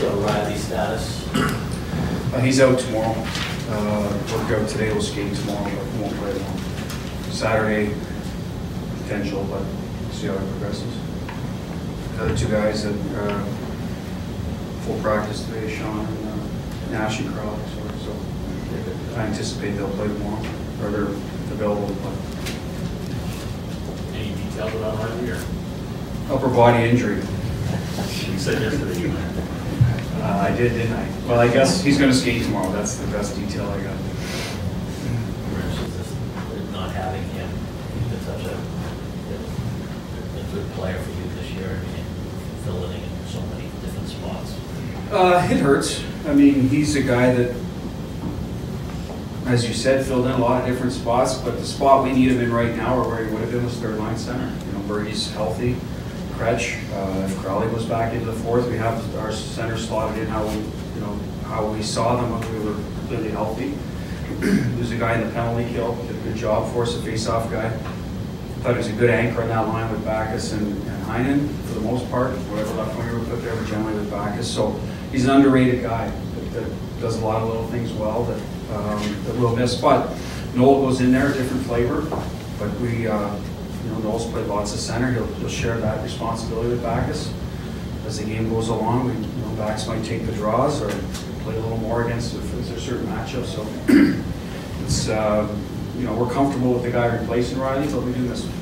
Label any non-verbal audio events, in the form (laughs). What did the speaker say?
the Riley status? Uh, he's out tomorrow. Uh, out today, will skate tomorrow, but won't play tomorrow. Saturday, potential, but see how it progresses. The other two guys that, uh, full practice today, Sean and uh, Nash and Kuraly, so, so I anticipate they'll play tomorrow, or they're available to play. Any details about Riley or? Upper body injury. (laughs) You said yesterday you. Uh, I did, didn't I? Well, I guess he's gonna skate tomorrow, that's the best detail I got. Not having him, he's been such a, a good player for you this year, and filling in so many different spots. Uh, it hurts. I mean, he's a guy that, as you said, filled in a lot of different spots, but the spot we need him in right now, or where he would have been, was third line center. You know, Birdie's healthy, Kretsch, uh, if Kuraly goes back into the fourth, we have our center slotted in how we, you know, how we saw them when we were completely healthy. (clears throat) There's a guy in the penalty kill, did a good job for us, a face-off guy. Thought he was a good anchor on that line with Backes and and Heinen for the most part, whatever left winger we put there, but generally with Backes. So he's an underrated guy that, that does a lot of little things well that, um, that we'll miss. But Noel goes in there, different flavor, but we, uh, you know, Noel's played lots of center. He'll, he'll share that responsibility with Backes. As the game goes along, we, you know, Backes might take the draws or play a little more against if there's certain matchups. So it's, uh, you know, we're comfortable with the guy replacing Riley, but we do him.